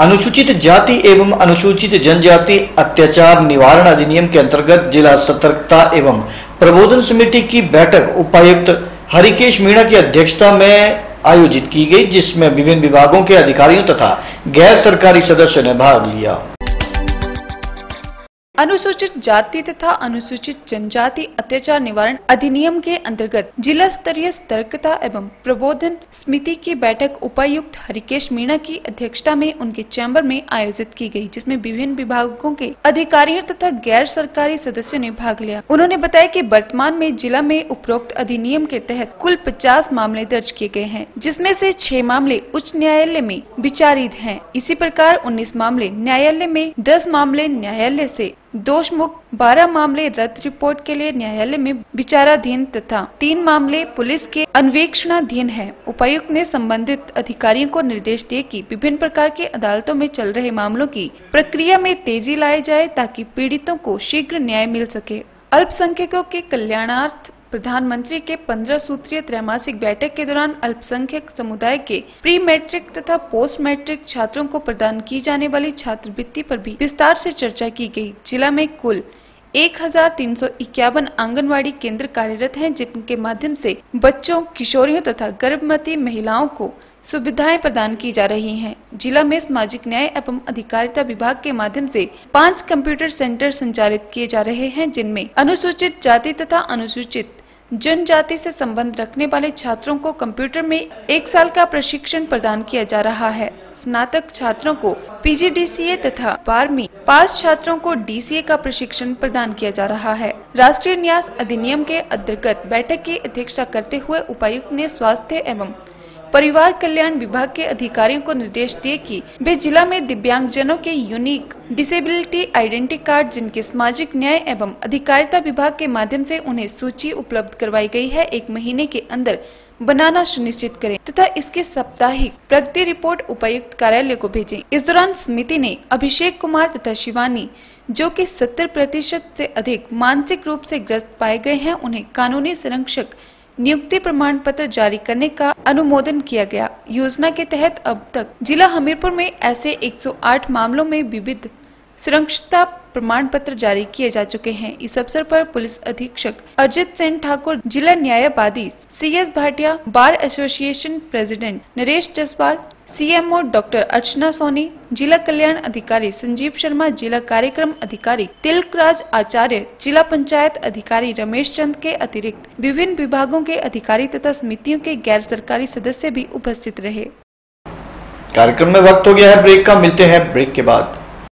अनुसूचित जाति एवं अनुसूचित जनजाति अत्याचार निवारण अधिनियम के अंतर्गत जिला सतर्कता एवं प्रबोधन समिति की बैठक उपायुक्त हरिकेश मीणा की अध्यक्षता में आयोजित की गई, जिसमें विभिन्न विभागों के अधिकारियों तथा गैर सरकारी सदस्यों ने भाग लिया। अनुसूचित जाति तथा अनुसूचित जनजाति अत्याचार निवारण अधिनियम के अंतर्गत जिला स्तरीय सतर्कता एवं प्रबोधन समिति की बैठक उपायुक्त हरिकेश मीणा की अध्यक्षता में उनके चैम्बर में आयोजित की गई, जिसमें विभिन्न विभागों के अधिकारियों तथा गैर सरकारी सदस्यों ने भाग लिया। उन्होंने बताया कि वर्तमान में जिला में उपरोक्त अधिनियम के तहत कुल पचास मामले दर्ज किए गए हैं, जिसमें ऐसी छह मामले उच्च न्यायालय में विचारित है। इसी प्रकार उन्नीस मामले न्यायालय में, दस मामले न्यायालय ऐसी दोष मुक्त बारह मामले रद्द रिपोर्ट के लिए न्यायालय में विचाराधीन तथा तीन मामले पुलिस के अन्वेक्षणाधीन है। उपायुक्त ने संबंधित अधिकारियों को निर्देश दिए कि विभिन्न प्रकार के अदालतों में चल रहे मामलों की प्रक्रिया में तेज़ी लाई जाए ताकि पीड़ितों को शीघ्र न्याय मिल सके। अल्पसंख्यकों के कल्याणार्थ प्रधानमंत्री के पंद्रह सूत्रीय त्रैमासिक बैठक के दौरान अल्पसंख्यक समुदाय के प्री मैट्रिक तथा पोस्ट मैट्रिक छात्रों को प्रदान की जाने वाली छात्रवृत्ति पर भी विस्तार से चर्चा की गई जिला में कुल एक हज़ार तीन सौ इक्यावन आंगनबाड़ी केंद्र कार्यरत हैं, जिनके माध्यम से बच्चों, किशोरियों तथा गर्भवती महिलाओं को सुविधाएँ प्रदान की जा रही हैं। जिला में सामाजिक न्याय एवं अधिकारिता विभाग के माध्यम से पाँच कंप्यूटर सेंटर संचालित किए जा रहे हैं, जिनमें अनुसूचित जाति तथा अनुसूचित जनजाति से संबंध रखने वाले छात्रों को कंप्यूटर में एक साल का प्रशिक्षण प्रदान किया जा रहा है। स्नातक छात्रों को पीजीडीसीए तथा बारहवीं पास छात्रों को डीसीए का प्रशिक्षण प्रदान किया जा रहा है। राष्ट्रीय न्यास अधिनियम के अंतर्गत बैठक की अध्यक्षता करते हुए उपायुक्त ने स्वास्थ्य एवं परिवार कल्याण विभाग के अधिकारियों को निर्देश दिए कि वे जिला में दिव्यांगजनों के यूनिक डिसेबिलिटी आइडेंटिटी कार्ड जिनके सामाजिक न्याय एवं अधिकारिता विभाग के माध्यम से उन्हें सूची उपलब्ध करवाई गई है, एक महीने के अंदर बनाना सुनिश्चित करें तथा इसके साप्ताहिक प्रगति रिपोर्ट उपायुक्त कार्यालय को भेजें। इस दौरान समिति ने अभिषेक कुमार तथा शिवानी, जो कि 70 प्रतिशत से अधिक मानसिक रूप से ग्रस्त पाए गए हैं, उन्हें कानूनी संरक्षक नियुक्ति प्रमाण पत्र जारी करने का अनुमोदन किया गया। योजना के तहत अब तक जिला हमीरपुर में ऐसे 108 मामलों में विविध सुरक्षता प्रमाण पत्र जारी किए जा चुके हैं। इस अवसर पर पुलिस अधीक्षक अजित सेन ठाकुर, जिला न्यायवादी C S Bhatia, bar association president Naresh Jaswal CMO doctor Archana Soni, जिला कल्याण अधिकारी संजीव शर्मा, जिला कार्यक्रम अधिकारी तिलकराज आचार्य, जिला पंचायत अधिकारी रमेश चंद के अतिरिक्त विभिन्न विभागों के अधिकारी तथा समितियों के गैर सरकारी सदस्य भी उपस्थित रहे। कार्यक्रम में वक्त हो गया है ब्रेक का, मिलते हैं ब्रेक के बाद।